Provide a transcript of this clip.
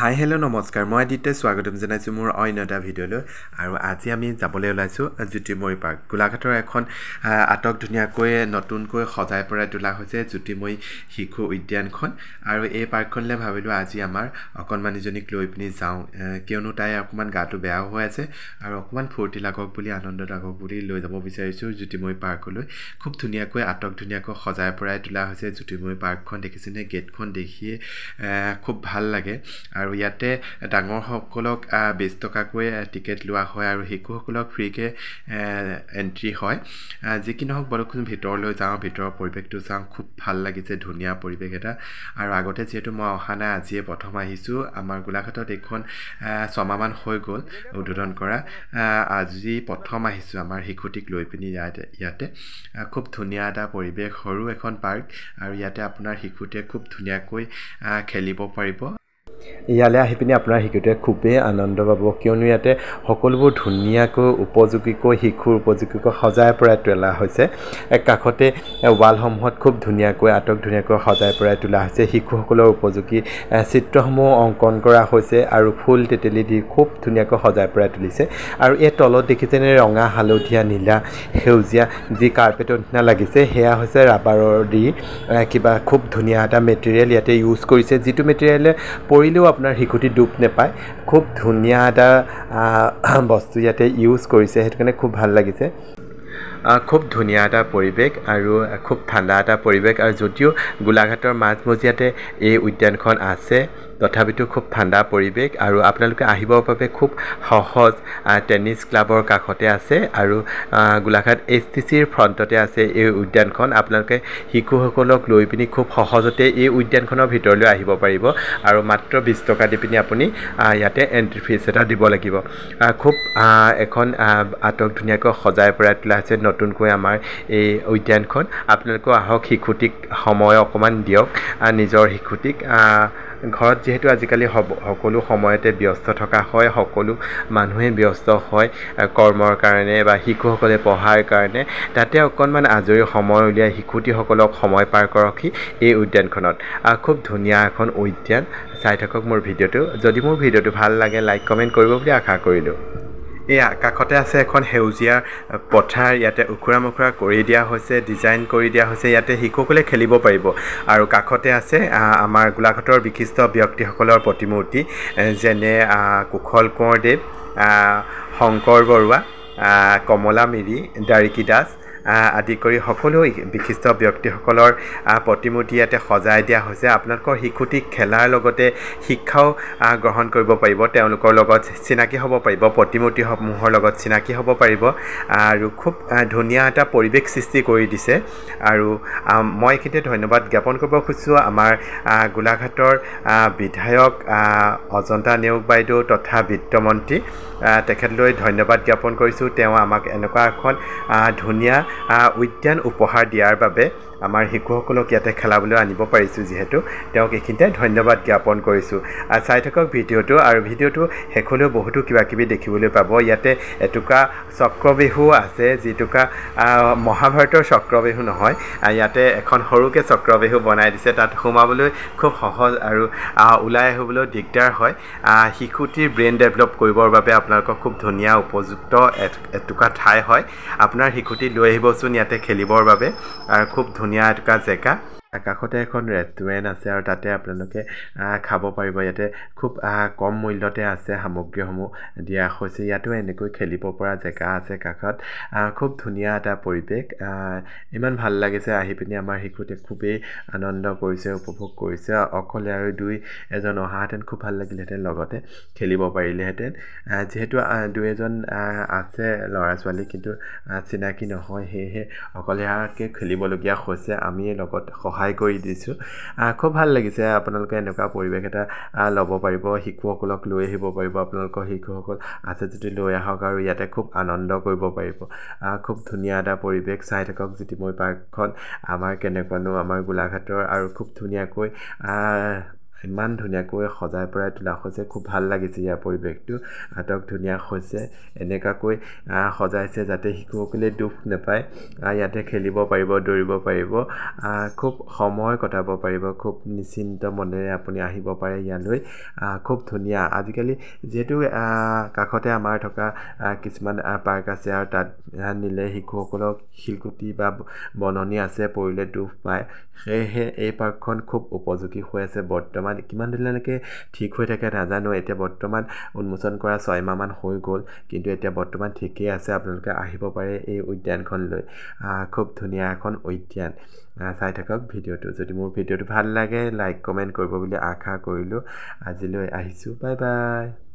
Hi hello নমস্কাৰ। মই আদিত্যই স্বাগতম জনাইছোঁ মোৰ অন্য এটা ভিডিঅ'লৈ। আৰু আজি আমি যাবলৈ ওলাইছোঁ জ্যোতিময়ী পাৰ্ক। গোলাঘাটৰ এখন আটক ধুনীয়াকৈ নতুনকৈ সজাই পৰাই তোলা হৈছে জ্যোতিময়ী শিশু উদ্যানখন। আৰু এই পাৰ্কখনলৈ ভাবিলোঁ আজি আমাৰ অকণমানিজনীক লৈ পিনি যাওঁ। কিয়নো তাই অকণমান গাটো বেয়াও হৈ আছে আৰু অকণমান ফূৰ্তি লাগক বুলি আনন্দ লাগক বুলি লৈ যাব বিচাৰিছোঁ জ্যোতিময়ী পাৰ্কলৈ। খুব ধুনীয়াকৈ আটক ধুনীয়াকৈ সজাই পৰাই তোলা হৈছে জ্যোতিময়ী পাৰ্কখন। দেখিছেনে? গেটখন দেখিয়ে খুব ভাল লাগে। আৰু ইয়াতে ডাঙৰসকলক বিছ টকাকৈ টিকেট লোৱা হয় আৰু শিশুসকলক ফ্ৰীকৈ এণ্ট্ৰি হয়। যি কি নহওক বৰকচোন ভিতৰলৈ যাওঁ ভিতৰৰ পৰিৱেশটো চাওঁ খুব ভাল লাগিছে ধুনীয়া পৰিৱেশ এটা। আৰু আগতে যিহেতু মই অহা নাই আজিয়ে প্ৰথম আহিছোঁ। আমাৰ গোলাঘাটত এইখন ছমাহমান হৈ গ'ল উদ্বোধন কৰা। আজি প্ৰথম আহিছোঁ আমাৰ শিশুটিক লৈ পিনি ইয়াতে ইয়াতে। খুব ধুনীয়া এটা পৰিৱেশ সৰু এখন পাৰ্ক আৰু ইয়াতে আপোনাৰ শিশুটিয়ে খুব ধুনীয়াকৈ খেলিব পাৰিব। ইয়ালৈ আহি পিনি আপোনাৰ শিশুটোৱে খুবেই আনন্দ পাব। কিয়নো ইয়াতে সকলোবোৰ ধুনীয়াকৈ উপযোগীকৈ শিশুৰ উপযোগীকৈ সজাই পৰাই তোলা হৈছে। কাষতে ৱালসমূহত খুব ধুনীয়াকৈ আটক ধুনীয়াকৈ সজাই পৰাই তোলা হৈছে। শিশুসকলৰ উপযোগী চিত্ৰসমূহ অংকন কৰা হৈছে আৰু ফুল তেতেলী দি খুব ধুনীয়াকৈ সজাই পৰাই তুলিছে। আৰু এই তলত দেখিছেনে ৰঙা হালধীয়া নীলা সেউজীয়া যি কাৰ্পেটৰ নিচিনা লাগিছে সেয়া হৈছে ৰাবাৰৰ দি কিবা খুব ধুনীয়া এটা মেটেৰিয়েল ইয়াতে ইউজ কৰিছে। যিটো মেটেৰিয়েলে পৰিলেও আপোনাৰ শিশুটি ডুব নেপায়। খুব ধুনীয়া এটা বস্তু ইয়াতে ইউজ কৰিছে সেইটো কাৰণে খুব ভাল লাগিছে। খুব ধুনীয়া এটা পৰিৱেশ আৰু খুব ঠাণ্ডা এটা পৰিৱেশ। আৰু যদিও গোলাঘাটৰ মাজমজিয়াতে এই উদ্যানখন আছে তথাপিতো খুব ঠাণ্ডা পৰিৱেশ আৰু আপোনালোকে আহিবৰ বাবে খুব সহজ টেনিছ ক্লাবৰ কাষতে আছে আৰু গোলাঘাট এইচ টি চিৰ ফ্ৰণ্টতে আছে এই উদ্যানখন। আপোনালোকে শিশুসকলক লৈ পিনি খুব সহজতে এই উদ্যানখনৰ ভিতৰলৈ আহিব পাৰিব আৰু মাত্ৰ বিছ টকা দি পিনি আপুনি ইয়াতে এণ্ট্ৰি ফিজ এটা দিব লাগিব। খুব এখন আটক ধুনীয়াকৈ সজাই পৰাই তোলা হৈছে নতুনকৈ আমাৰ এই উদ্যানখন। আপোনালোকেও আহক শিশুটিক সময় অকণমান দিয়ক নিজৰ শিশুটিক। ঘৰত যিহেতু আজিকালি সকলো সময়তে ব্যস্ত থকা হয় সকলো মানুহে ব্যস্ত হয় কৰ্মৰ কাৰণে বা শিশুসকলে পঢ়াৰ কাৰণে তাতে অকণমান আজৰি সময় উলিয়াই শিশুটিসকলক সময় পাৰ কৰকহি এই উদ্যানখনত। খুব ধুনীয়া এখন উদ্যান। চাই থাকক মোৰ ভিডিঅ'টো। যদি মোৰ ভিডিঅ'টো ভাল লাগে লাইক কমেণ্ট কৰিব বুলি আশা কৰিলোঁ। এই কাষতে আছে এখন সেউজীয়া পথাৰ। ইয়াতে ওখোৰা মোখোৰা কৰি দিয়া হৈছে ডিজাইন কৰি দিয়া হৈছে। ইয়াতে শিশুসকলে খেলিব পাৰিব। আৰু কাষতে আছে আমাৰ গোলাঘাটৰ বিশিষ্ট ব্যক্তিসকলৰ প্ৰতিমূৰ্তি যেনে কুশল কোঁৱৰদেৱ শংকৰ বৰুৱা কমলা মিৰি দাৰিকী দাস আদি কৰি সকলো বিশিষ্ট ব্যক্তিসকলৰ প্ৰতিমূৰ্তি ইয়াতে সজাই দিয়া হৈছে। আপোনালোকৰ শিশুটিক খেলাৰ লগতে শিক্ষাও গ্ৰহণ কৰিব পাৰিব। তেওঁলোকৰ লগত চিনাকি হ'ব পাৰিব। প্ৰতিমূৰ্তিসমূহৰ লগত চিনাকি হ'ব পাৰিব। আৰু খুব ধুনীয়া এটা পৰিৱেশ সৃষ্টি কৰি দিছে। আৰু মই এইখিনিতে ধন্যবাদ জ্ঞাপন কৰিব খুজিছোঁ। আমাৰ গোলাঘাটৰ বিধায়ক অজন্তা নেওগ বাইদেউ তথা বিত্তমন্ত্ৰী তেখেতলৈ ধন্যবাদ জ্ঞাপন কৰিছোঁ। তেওঁ আমাক এনেকুৱা এখন ধুনীয়া উদ্যান উপহাৰ দিয়াৰ বাবে আমাৰ শিশুসকলক ইয়াতে খেলাবলৈ আনিব পাৰিছোঁ যিহেতু তেওঁক এইখিনিতে ধন্যবাদ জ্ঞাপন কৰিছোঁ। চাই থাকক ভিডিঅ'টো আৰু ভিডিঅ'টো শেষলৈও বহুতো কিবা কিবি দেখিবলৈ পাব। ইয়াতে এটুকা চক্ৰবেহু আছে যিটুকা মহাভাৰতৰ চক্ৰবেহু নহয়। ইয়াতে এখন সৰুকৈ চক্ৰবেহু বনাই দিছে। তাত সোমাবলৈ খুব সহজ আৰু ওলাই আহিবলৈও দিগদাৰ হয়। শিশুটিৰ ব্ৰেইন ডেভেলপ কৰিবৰ বাবে আপোনালোকক খুব ধুনীয়া উপযুক্ত এটুকা ঠাই হয়। আপোনাৰ শিশুটি লৈ আহিবচোন ইয়াতে খেলিবৰ বাবে খুব ধুনীয়া এটুকা জেগা। কাষতে এখন ৰেষ্টুৰেণ্ট আছে আৰু তাতে আপোনালোকে খাব পাৰিব। ইয়াতে খুব কম মূল্যতে আছে সামগ্ৰীসমূহ দিয়া হৈছে। ইয়াতো এনেকৈ খেলিব পৰা জেগা আছে কাষত। খুব ধুনীয়া এটা পৰিৱেশ। ইমান ভাল লাগিছে। আহি পিনি আমাৰ শিশুটিয়ে খুবেই আনন্দ কৰিছে উপভোগ কৰিছে। অকলে আৰু দুই এজন অহাহেঁতেন খুব ভাল লাগিলেহেঁতেন লগতে খেলিব পাৰিলেহেঁতেন। যিহেতু দুই এজন আছে ল'ৰা ছোৱালী কিন্তু চিনাকি নহয়। সেয়েহে অকলীয়াকৈ খেলিবলগীয়া হৈছে। আমিয়ে লগত সহায় সহায় কৰি দিছোঁ। খুব ভাল লাগিছে আপোনালোকে এনেকুৱা পৰিৱেশ এটা ল'ব পাৰিব শিশুসকলক লৈ আহিব পাৰিব আপোনালোকৰ শিশুসকল আছে যদি লৈ আহক আৰু ইয়াতে খুব আনন্দ কৰিব পাৰিব। খুব ধুনীয়া এটা পৰিৱেশ চাই থাকক জ্যোতিময় পাৰ্কখন আমাৰ কেনেকুৱানো আমাৰ গোলাঘাটৰ আৰু খুব ধুনীয়াকৈ ইমান ধুনীয়াকৈ সজাই পৰাই তোলা হৈছে খুব ভাল লাগিছে ইয়াৰ পৰিৱেশটো। আটক ধুনীয়া হৈছে এনেকুৱাকৈ সজাইছে যাতে শিশুসকলে দুখ নাপায় ইয়াতে খেলিব পাৰিব দৌৰিব পাৰিব খুব সময় কটাব পাৰিব খুব নিশ্চিন্ত মনেৰে আপুনি আহিব পাৰে ইয়ালৈ খুব ধুনীয়া। আজিকালি যিহেতু কাষতে আমাৰ থকা কিছুমান পাৰ্ক আছে আৰু তাত নিলে শিশুসকলক শিলগুটি বা বননি আছে পৰিলে দুখ পায়। সেয়েহে এই পাৰ্কখন খুব উপযোগী হৈ আছে বৰ্তমান। কিমান দিনলৈকে ঠিক হৈ থাকে নাজানো এতিয়া বৰ্তমান উন্মোচন কৰা ছয়মাহমান হৈ গ'ল কিন্তু এতিয়া বৰ্তমান ঠিকেই আছে আপোনালোকে আহিব পাৰে এই উদ্যানখনলৈ। খুব ধুনীয়া এখন উদ্যান। চাই থাকক ভিডিঅ'টো। যদি মোৰ ভিডিঅ'টো ভাল লাগে লাইক কমেণ্ট কৰিব বুলি আশা কৰিলোঁ। আজিলৈ আহিছোঁ বাই বাই।